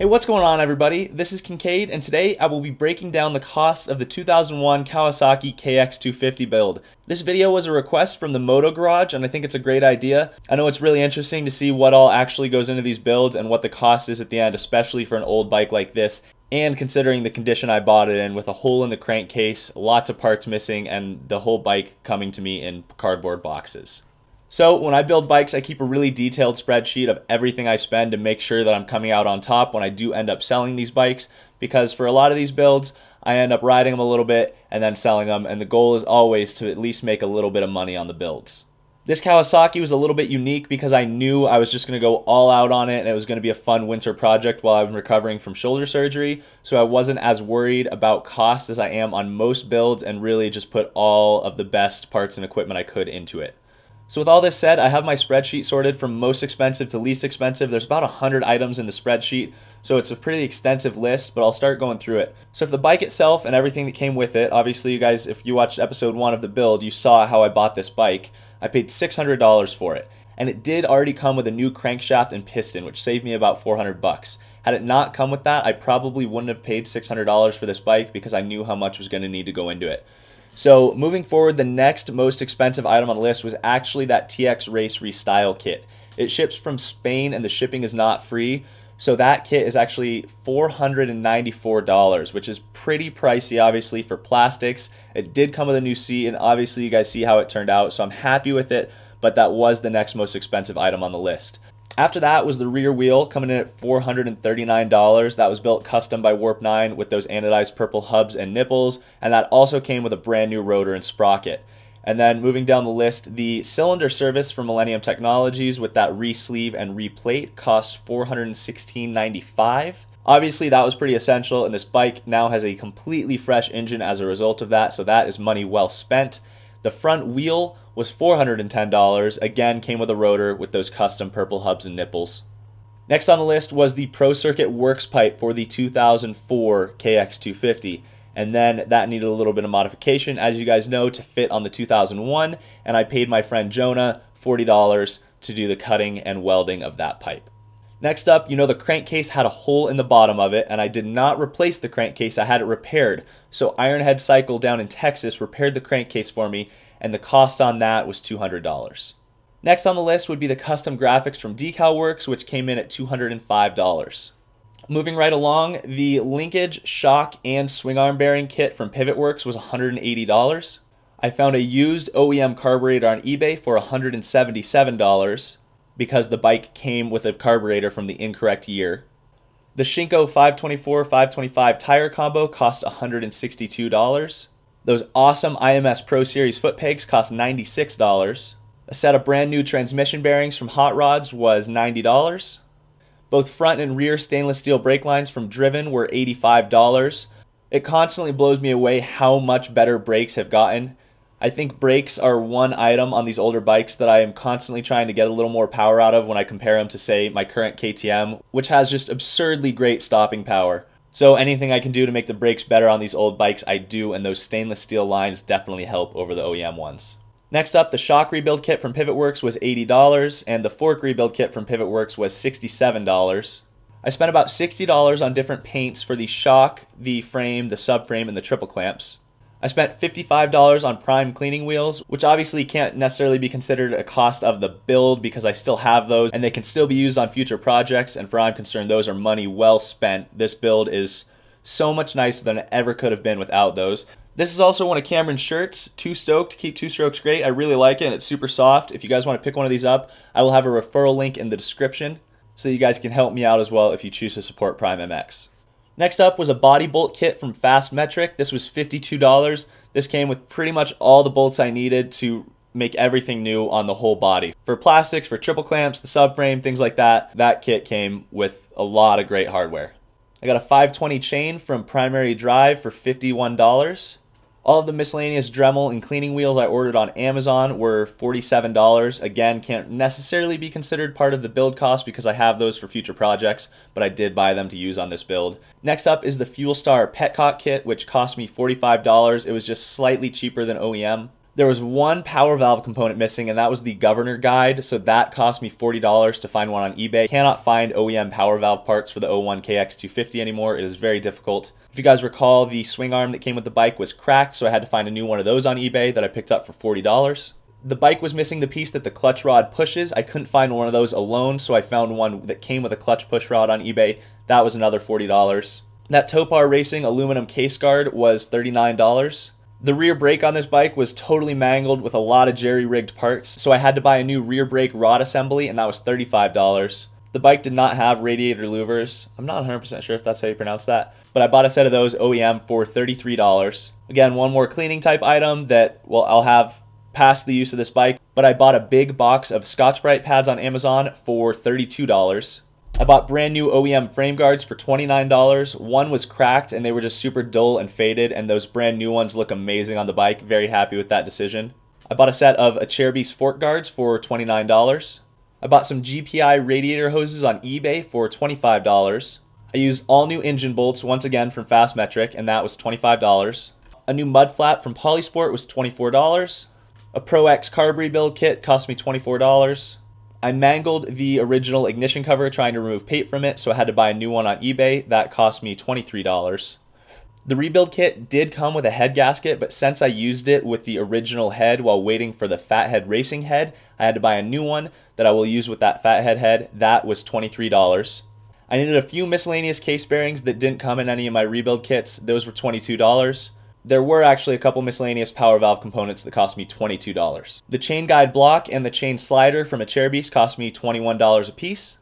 Hey, what's going on everybody? This is Kincade and today I will be breaking down the cost of the 2001 Kawasaki KX250 build. This video was a request from the Moto Garage and I think it's a great idea. I know it's really interesting to see what all actually goes into these builds and what the cost is at the end, especially for an old bike like this and considering the condition I bought it in with a hole in the crankcase, lots of parts missing, and the whole bike coming to me in cardboard boxes. So when I build bikes, I keep a really detailed spreadsheet of everything I spend to make sure that I'm coming out on top when I do end up selling these bikes. Because for a lot of these builds, I end up riding them a little bit and then selling them. And the goal is always to at least make a little bit of money on the builds. This Kawasaki was a little bit unique because I knew I was just going to go all out on it and it was going to be a fun winter project while I'm recovering from shoulder surgery. So I wasn't as worried about cost as I am on most builds and really just put all of the best parts and equipment I could into it. So with all this said, I have my spreadsheet sorted from most expensive to least expensive. There's about 100 items in the spreadsheet, so it's a pretty extensive list, but I'll start going through it. So for the bike itself and everything that came with it, obviously you guys, if you watched episode one of the build, you saw how I bought this bike. I paid $600 for it, and it did already come with a new crankshaft and piston, which saved me about 400 bucks. Had it not come with that, I probably wouldn't have paid $600 for this bike because I knew how much was going to need to go into it. So moving forward, the next most expensive item on the list was actually that TX Race Restyle kit. It ships from Spain and the shipping is not free. So that kit is actually $494, which is pretty pricey, obviously, for plastics. It did come with a new seat, and obviously you guys see how it turned out, so I'm happy with it, but that was the next most expensive item on the list. After that was the rear wheel coming in at $439. That was built custom by Warp 9 with those anodized purple hubs and nipples, and that also came with a brand new rotor and sprocket. And then moving down the list, the cylinder service from Millennium Technologies with that re-sleeve and replate cost $416.95. Obviously, that was pretty essential, and this bike now has a completely fresh engine as a result of that, so that is money well spent. The front wheel was $410, again came with a rotor with those custom purple hubs and nipples. Next on the list was the Pro Circuit Works pipe for the 2004 KX250 and then that needed a little bit of modification as you guys know to fit on the 2001 and I paid my friend Jonah $40 to do the cutting and welding of that pipe. Next up, you know the crankcase had a hole in the bottom of it, and I did not replace the crankcase, I had it repaired. So Ironhead Cycle down in Texas repaired the crankcase for me, and the cost on that was $200. Next on the list would be the custom graphics from Decalworks, which came in at $205. Moving right along, the linkage, shock, and swing arm bearing kit from Pivotworks was $180. I found a used OEM carburetor on eBay for $177 because the bike came with a carburetor from the incorrect year. The Shinko 524 525 tire combo cost $162. Those awesome IMS Pro Series foot pegs cost $96. A set of brand new transmission bearings from Hot Rods was $90. Both front and rear stainless steel brake lines from Driven were $85. It constantly blows me away how much better brakes have gotten. I think brakes are one item on these older bikes that I am constantly trying to get a little more power out of when I compare them to, say, my current KTM, which has just absurdly great stopping power. So anything I can do to make the brakes better on these old bikes, I do, and those stainless steel lines definitely help over the OEM ones. Next up, the shock rebuild kit from Pivotworks was $80, and the fork rebuild kit from Pivotworks was $67. I spent about $60 on different paints for the shock, the frame, the subframe, and the triple clamps. I spent $55 on Pryme cleaning wheels, which obviously can't necessarily be considered a cost of the build because I still have those and they can still be used on future projects. And for I'm concerned, those are money well spent. This build is so much nicer than it ever could have been without those. This is also one of Cameron's shirts, Two Stoked, keep two strokes great. I really like it and it's super soft. If you guys want to pick one of these up, I will have a referral link in the description so you guys can help me out as well if you choose to support Pryme MX. Next up was a body bolt kit from Fast Metric. This was $52. This came with pretty much all the bolts I needed to make everything new on the whole body. For plastics, for triple clamps, the subframe, things like that, that kit came with a lot of great hardware. I got a 520 chain from Primary Drive for $51. All of the miscellaneous Dremel and cleaning wheels I ordered on Amazon were $47. Again, can't necessarily be considered part of the build cost because I have those for future projects, but I did buy them to use on this build. Next up is the Fuel Star Petcock kit, which cost me $45. It was just slightly cheaper than OEM. There was one power valve component missing, and that was the governor guide. So that cost me $40 to find one on eBay. Cannot find OEM power valve parts for the 01 KX250 anymore. It is very difficult. If you guys recall, the swing arm that came with the bike was cracked, so I had to find a new one of those on eBay that I picked up for $40. The bike was missing the piece that the clutch rod pushes. I couldn't find one of those alone, so I found one that came with a clutch push rod on eBay. That was another $40. That Topar Racing aluminum case guard was $39. The rear brake on this bike was totally mangled with a lot of jerry rigged parts, so I had to buy a new rear brake rod assembly, and that was $35. The bike did not have radiator louvers. I'm not 100% sure if that's how you pronounce that, but I bought a set of those OEM for $33. Again, one more cleaning type item that, well, I'll have past the use of this bike, but I bought a big box of Scotch-Brite pads on Amazon for $32. I bought brand new OEM frame guards for $29. One was cracked and they were just super dull and faded, and those brand new ones look amazing on the bike. Very happy with that decision. I bought a set of Acerbis fork guards for $29. I bought some GPI radiator hoses on eBay for $25. I used all new engine bolts once again from Fastmetric, and that was $25. A new mud flap from Polysport was $24. A Pro X carb rebuild kit cost me $24. I mangled the original ignition cover trying to remove paint from it, so I had to buy a new one on eBay. That cost me $23. The rebuild kit did come with a head gasket, but since I used it with the original head while waiting for the Fathead Racing head, I had to buy a new one that I will use with that Fathead head. That was $23. I needed a few miscellaneous case bearings that didn't come in any of my rebuild kits. Those were $22 there were actually a couple miscellaneous power valve components that cost me $22. The chain guide block and the chain slider from Acerbis cost me $21 a piece.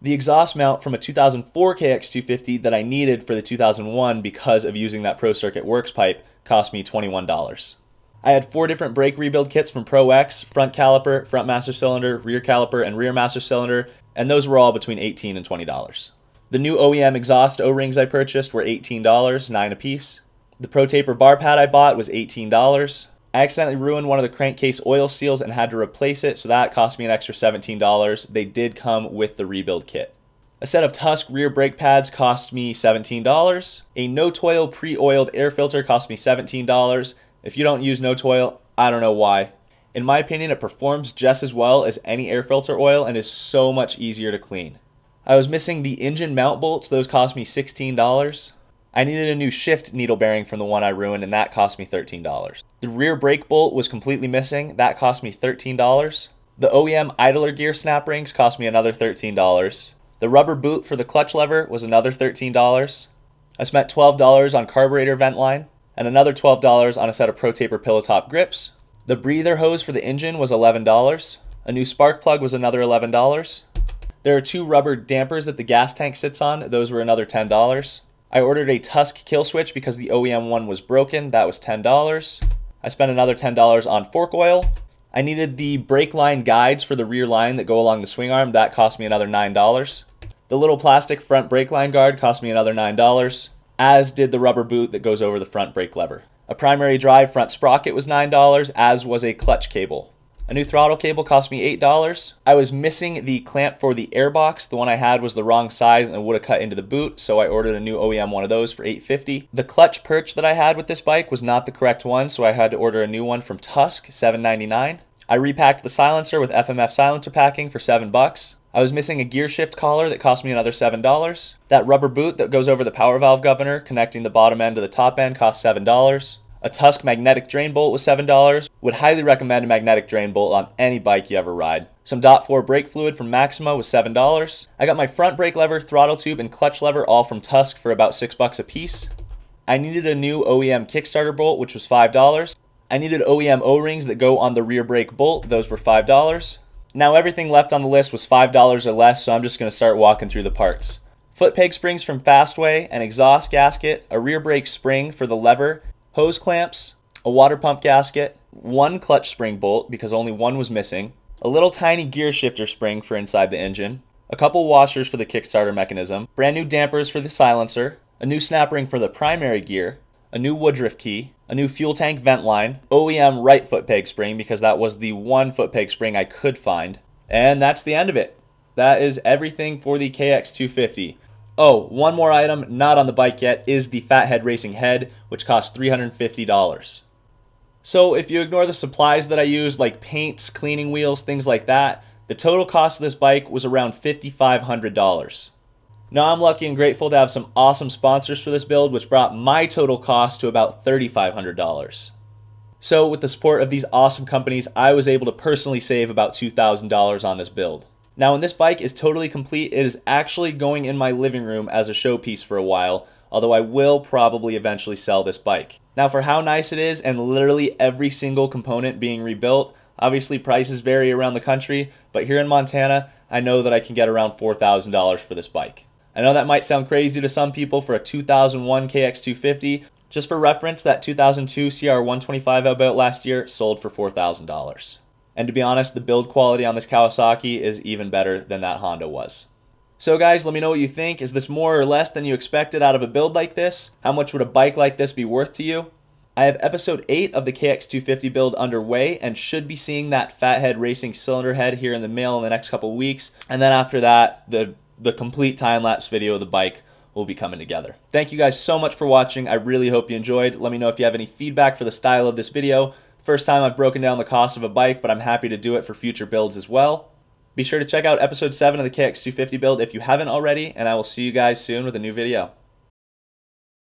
The exhaust mount from a 2004 KX250 that I needed for the 2001 because of using that Pro Circuit Works pipe cost me $21. I had four different brake rebuild kits from Pro X, front caliper, front master cylinder, rear caliper, and rear master cylinder, and those were all between 18 and $20. The new OEM exhaust O-rings I purchased were $18, 9 a piece. The Pro Taper bar pad I bought was $18. I accidentally ruined one of the crankcase oil seals and had to replace it, so that cost me an extra $17. They did come with the rebuild kit. A set of Tusk rear brake pads cost me $17. A no-toil pre-oiled air filter cost me $17. If you don't use no-toil, I don't know why. In my opinion, it performs just as well as any air filter oil and is so much easier to clean. I was missing the engine mount bolts, those cost me $16. I needed a new shift needle bearing from the one I ruined, and that cost me $13. The rear brake bolt was completely missing. That cost me $13. The OEM idler gear snap rings cost me another $13. The rubber boot for the clutch lever was another $13. I spent $12 on carburetor vent line and another $12 on a set of Pro Taper pillow top grips. The breather hose for the engine was $11. A new spark plug was another $11. There are two rubber dampers that the gas tank sits on. Those were another $10. I ordered a Tusk kill switch because the OEM one was broken. That was $10. I spent another $10 on fork oil. I needed the brake line guides for the rear line that go along the swing arm. That cost me another $9. The little plastic front brake line guard cost me another $9, as did the rubber boot that goes over the front brake lever. A primary drive front sprocket was $9, as was a clutch cable. A new throttle cable cost me $8. I was missing the clamp for the airbox. The one I had was the wrong size and would have cut into the boot, so I ordered a new OEM one of those for 850. The clutch perch that I had with this bike was not the correct one, so I had to order a new one from Tusk, $7.99. I repacked the silencer with FMF silencer packing for 7 bucks. I was missing a gear shift collar that cost me another $7. That rubber boot that goes over the power valve governor connecting the bottom end to the top end cost $7. A Tusk magnetic drain bolt was $7. Would highly recommend a magnetic drain bolt on any bike you ever ride. Some dot 4 brake fluid from Maxima was $7. I got my front brake lever, throttle tube, and clutch lever all from Tusk for about 6 bucks a piece. I needed a new OEM Kickstarter bolt, which was $5. I needed OEM O-rings that go on the rear brake bolt. Those were $5. Now everything left on the list was $5 or less, so I'm just going to start walking through the parts. Foot peg springs from Fastway, an exhaust gasket, a rear brake spring for the lever, hose clamps, a water pump gasket, one clutch spring bolt because only one was missing, a little tiny gear shifter spring for inside the engine, a couple washers for the kickstarter mechanism, brand new dampers for the silencer, a new snap ring for the primary gear, a new Woodruff key, a new fuel tank vent line, OEM right foot peg spring because that was the one foot peg spring I could find. And that's the end of it. That is everything for the KX250. Oh, one more item not on the bike yet is the Fathead Racing head, which costs $350. So if you ignore the supplies that I used, like paints, cleaning wheels, things like that, the total cost of this bike was around $5,500. Now I'm lucky and grateful to have some awesome sponsors for this build, which brought my total cost to about $3,500. So with the support of these awesome companies, I was able to personally save about $2,000 on this build. Now when this bike is totally complete, it is actually going in my living room as a showpiece for a while, although I will probably eventually sell this bike. Now for how nice it is and literally every single component being rebuilt, obviously prices vary around the country, but here in Montana, I know that I can get around $4,000 for this bike. I know that might sound crazy to some people for a 2001 KX250. Just for reference, that 2002 CR125 I built last year sold for $4,000. And to be honest, the build quality on this Kawasaki is even better than that Honda was. So guys, let me know what you think. Is this more or less than you expected out of a build like this? How much would a bike like this be worth to you? I have episode 8 of the KX250 build underway and should be seeing that Fathead Racing cylinder head here in the mail in the next couple weeks. And then after that, the, the complete time-lapse video of the bike will be coming together. Thank you guys so much for watching. I really hope you enjoyed. Let me know if you have any feedback for the style of this video. First time I've broken down the cost of a bike, but I'm happy to do it for future builds as well. Be sure to check out episode 7 of the KX250 build if you haven't already, and I will see you guys soon with a new video.